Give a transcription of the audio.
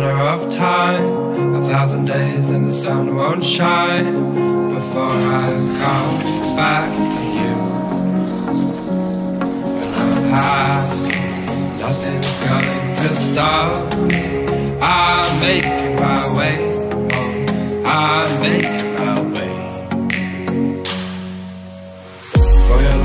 matter of time. A thousand days and the sun won't shine Before I come back to you. When I'm high, nothing's going to stop. I'm making my way home. I'm making my way. Oh, For your